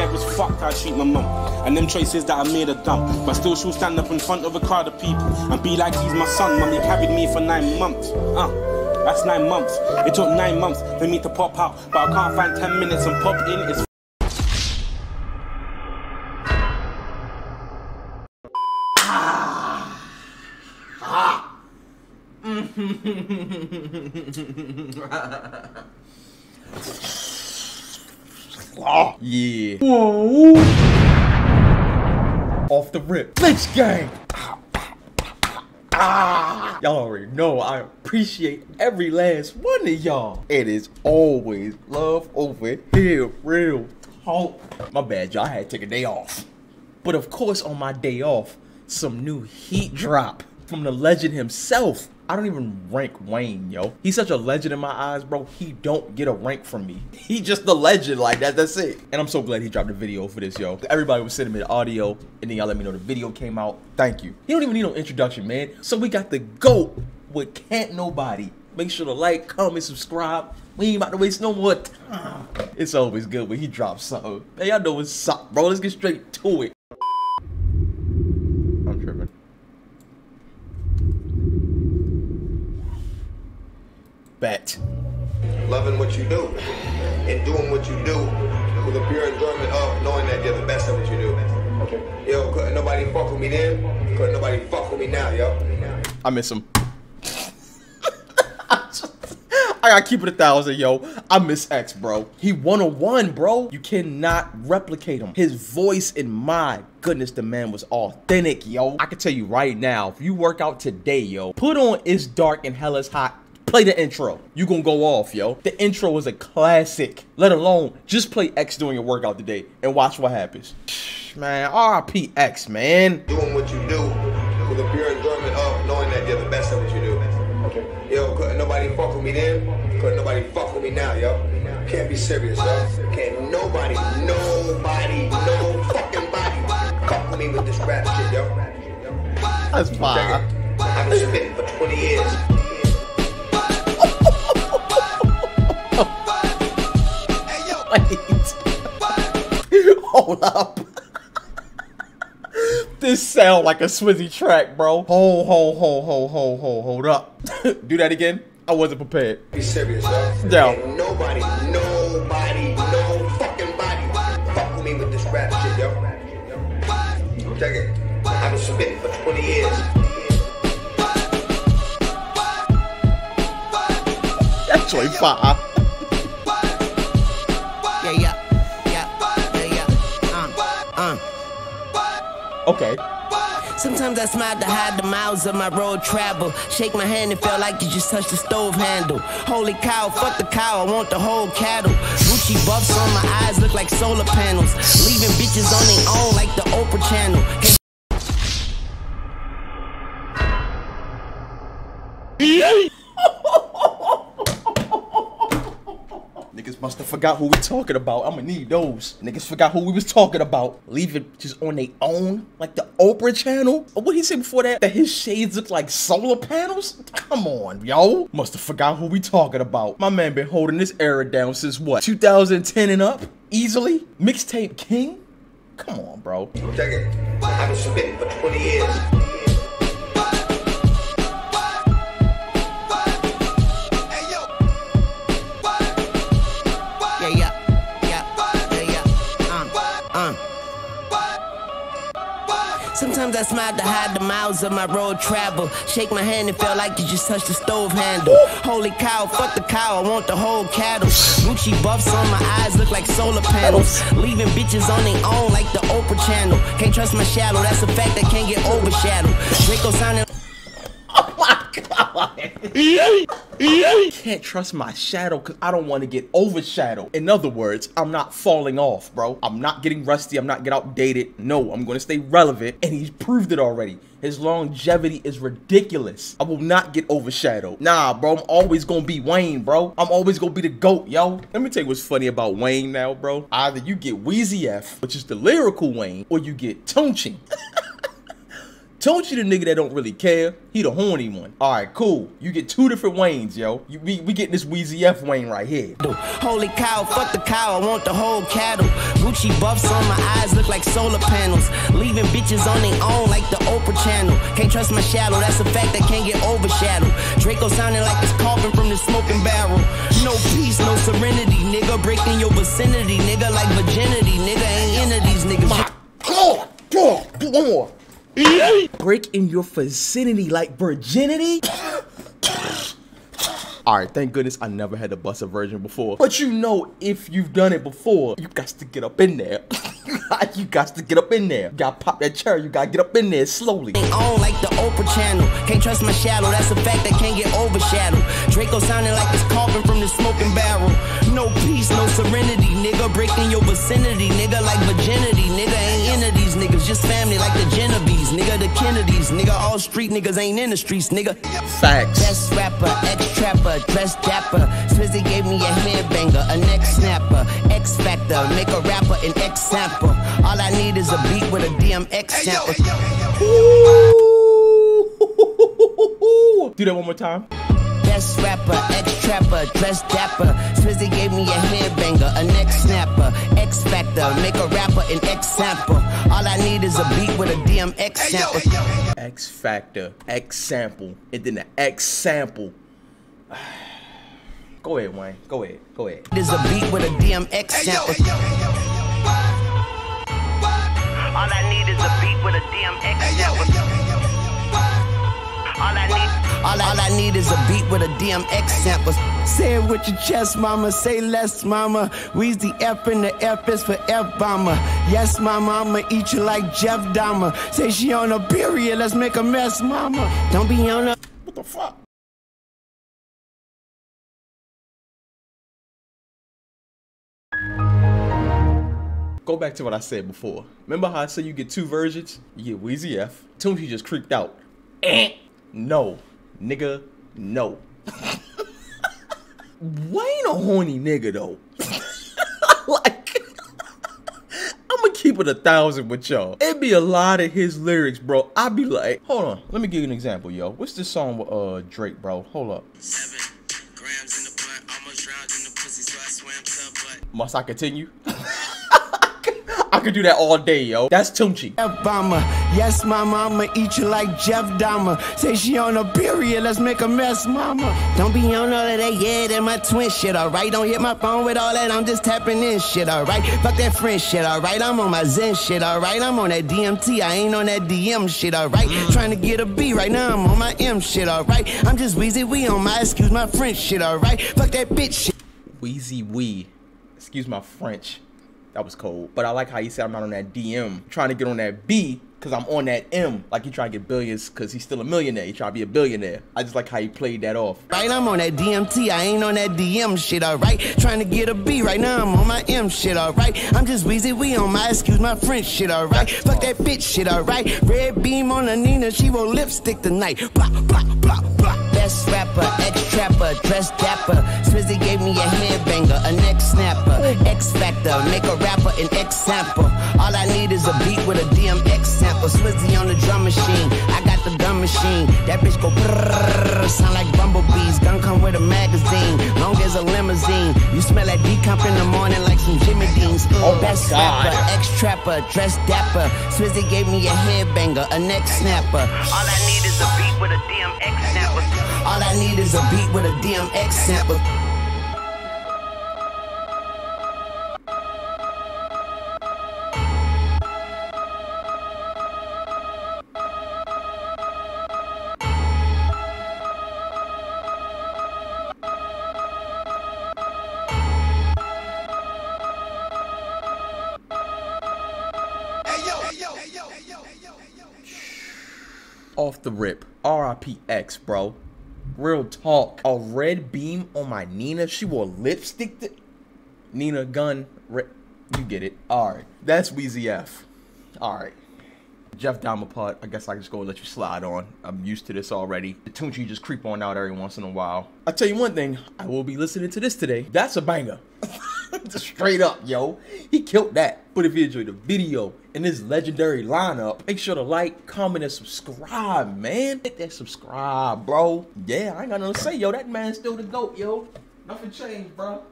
Yeah, it's fucked how I treat my mum. And them choices that I made are dumb. But still, she'll stand up in front of a crowd of people and be like, he's my son. Mummy carried me for nine months. Uh, that's nine months. It took nine months for me to pop out. But I can't find 10 minutes and pop in. It's Yeah. Whoa. Off the rip. Bitch gang. Ah. Y'all already know I appreciate every last one of y'all. It is always love over here, real talk. My bad, y'all. I had to take a day off. But of course, on my day off, some new heat drop from the legend himself. I don't even rank Wayne, yo. He's such a legend in my eyes, bro. He don't get a rank from me. He just the legend like that. That's it. And I'm so glad he dropped a video for this, yo. Everybody was sending me the audio, and then y'all let me know the video came out. Thank you. He don't even need no introduction, man. So we got the GOAT with Can't Nobody. Make sure to like, comment, subscribe. We ain't about to waste no more time. It's always good when he drops something. Hey, y'all know what's up, bro. Let's get straight to it. I'm tripping. Bet. loving what you do and doing what you do with the pure enjoyment of knowing that you're the best at what you do. Okay. Yo, couldn't nobody fuck with me then? Couldn't nobody fuck with me now, yo? I miss him. I gotta keep it a thousand, yo. I miss X, bro. He one on one, bro. You cannot replicate him. His voice, and my goodness, the man was authentic, yo. I can tell you right now, if you work out today, yo, put on It's Dark and Hell is Hot. Play the intro. You gonna go off, yo. The intro is a classic. Let alone just play X doing your workout today and watch what happens. Man, RP X, man. Doing what you do with the pure enjoyment of knowing that you're the best at what you do. Okay. Yo, couldn't nobody fuck with me then? Couldn't nobody fuck with me now, yo? Can't be serious, yo. Can't nobody, nobody, no fucking body fuck with me with this rap shit, yo. That's fine. I've been spitting for 20 years. Wait. Hold up. this sound like a Swizzy track, bro. Hold, hold, hold, hold, hold, hold, hold up. Do that again. I wasn't prepared. Be serious, yo. Yeah. Ain't nobody, nobody, no fucking body fuck with me with this rap shit, yo. Check it. I've been spitting for 20 years. That's 25. Yeah, Okay. Sometimes I smile to hide the miles of my road travel. Shake my hand and feel like you just touched the stove handle. Holy cow, fuck the cow, I want the whole cattle. Gucci buffs on my eyes look like solar panels. Leaving bitches on their own like the Oprah channel. Can't Niggas must have forgot who we talking about. I'ma need those. Niggas forgot who we was talking about. Leaving just on their own, like the Oprah channel. Or what he said before that? That his shades look like solar panels? Come on, yo. Must have forgot who we talking about. My man been holding this era down since what? 2010 and up? Easily? Mixtape king? Come on, bro. Check it. I've been spitting for 20 years. Sometimes I smile to hide the miles of my road travel. Shake my hand and feel like you just touched the stove handle. Holy cow, fuck the cow, I want the whole cattle. Gucci buffs on my eyes look like solar panels. Leaving bitches on their own like the Oprah channel. Can't trust my shadow, that's a fact that can't get overshadowed. Draco sounding. Oh my god. Can't trust my shadow because I don't want to get overshadowed. In other words, I'm not falling off, bro. I'm not getting rusty. I'm not getting outdated. No, I'm going to stay relevant. And he's proved it already. His longevity is ridiculous. I will not get overshadowed. Nah, bro, I'm always gonna be Wayne, bro. I'm always gonna be the GOAT, yo. Let me tell you what's funny about Wayne now, bro. Either you get Weezy F, which is the lyrical Wayne, or you get Tunching. Tunechi the nigga that don't really care. He the horny one. All right, cool. You get two different Waynes, yo. You, we, we get this Weezy F Wayne right here. Holy cow, fuck the cow, I want the whole cattle. Gucci buffs on my eyes look like solar panels. Leaving bitches on their own like the Oprah channel. Can't trust my shadow, that's a fact that can't get overshadowed. Draco sounding like it's coughing from the smoking barrel. No peace, no serenity, nigga. Breaking your vicinity, nigga, like virginity, nigga. Ain't into these niggas. My God, God, one more. Break in your vicinity like virginity? Alright, thank goodness I never had to bust a virgin before. But you know, if you've done it before, you got to get up in there. you got to get up in there. You gotta pop that cherry, you gotta get up in there slowly. on like the Oprah channel. Can't trust my shadow, that's a fact that can't get overshadowed. Draco sounding like it's coughing from the smoking barrel. No peace, no serenity, nigga. Breaking your vicinity, nigga, like virginity, nigga. Ain't into these niggas, just family like the Genovese, nigga. The Kennedys, nigga. All street niggas ain't in the streets, nigga. Facts. Best rapper, ex trapper, dress dapper. Swizzy gave me a headbanger, a neck snapper, X Factor, make a rapper an X sample. All I need is a beat with a DMX sample. Ooh. Do that one more time. Best rapper, ex trapper, dress dapper. Swizzy gave me a headbanger, a neck snapper, X Factor, make a rapper an X sample. All I need is a beat with a DMX sample. X Factor, X sample, and then the X sample. Go ahead, Wayne. Go ahead. Go ahead. There's a beat with a DMX sample. All I need is a beat with a DMX sample. All I need, all, all I need is a beat with a DMX sample. Say it with your chest, mama. Say less, mama. We's the F and the F is for F bomber. Yes, my mama, eat you like Jeff Dahmer. Say she on a period, let's make a mess, mama. Don't be on a. What the fuck? Go back to what I said before. Remember how I said you get two versions? You get Weezy F. Tunechi just creeped out. Eh. No. Nigga, no. Wayne a horny nigga though. like I'ma keep it a thousand with y'all. It'd be a lot of his lyrics, bro. I'd be like, hold on, let me give you an example, yo. What's this song with uh Drake, bro? Hold up. Seven grams in the blunt, almost drowned in the pussy, so I swam to butt. Must I continue? I could do that all day, yo. That's Tunechi. F bomber. Yes, my mama, eat you like Jeff Dahmer. Say she on a period, let's make a mess, mama. Don't be on all of that, yeah, that my twin shit, alright? Don't hit my phone with all that, I'm just tapping in shit, alright? Fuck that friend shit, alright? I'm on my Zen shit, alright? I'm on that DMT, I ain't on that DM shit, alright? Trying to get a B right now, I'm on my M shit, alright? I'm just Weezy, we on my excuse my French shit, alright? Fuck that bitch shit. Weezy Wee. Excuse my French. That was cold. But I like how he said I'm not on that DM. Trying to get on that B because I'm on that M. Like he trying to get billions because he's still a millionaire. He trying to be a billionaire. I just like how he played that off. Right, I'm on that DMT, I ain't on that DM shit, alright? Trying to get a B right now, I'm on my M shit, alright? I'm just Weezy, we on my excuse my French shit, alright? Fuck that bitch shit, alright? Red beam on the Nina, she wrote lipstick tonight. Blah, blah. Best rapper, ex trapper, dress dapper. Swizzy gave me a headbanger, a neck snapper, X Factor, make a rapper an X sample. All I need is a beat with a DMX sample. Swizzy on the drum machine, I got the gun machine. That bitch go brrrr, sound like bumblebees. Gun come with a magazine, long as a limousine. You smell that decomp in the morning like some Jimmy Deans. Oh Best God. rapper, ex trapper, dress dapper. Swizzy gave me a headbanger, a neck snapper. All I need is a beat with a DMX sample. All I need is a beat with a DMX sample. Off the rip. R.I.P.X, bro. Real talk. A red beam on my Nina. She wore lipstick. To- Nina gun. Re- you get it. All right. That's Weezy F. All right. Jeff Dahmer. I guess I can just go and let you slide on. I'm used to this already. The Tunechi just creep on out every once in a while. I tell you one thing. I will be listening to this today. That's a banger. Straight up, yo. He killed that. But if you enjoyed the video and this legendary lineup, make sure to like, comment, and subscribe, man. Hit that subscribe, bro. Yeah, I ain't got nothing to say, yo. That man's still the GOAT, yo. Nothing changed, bro.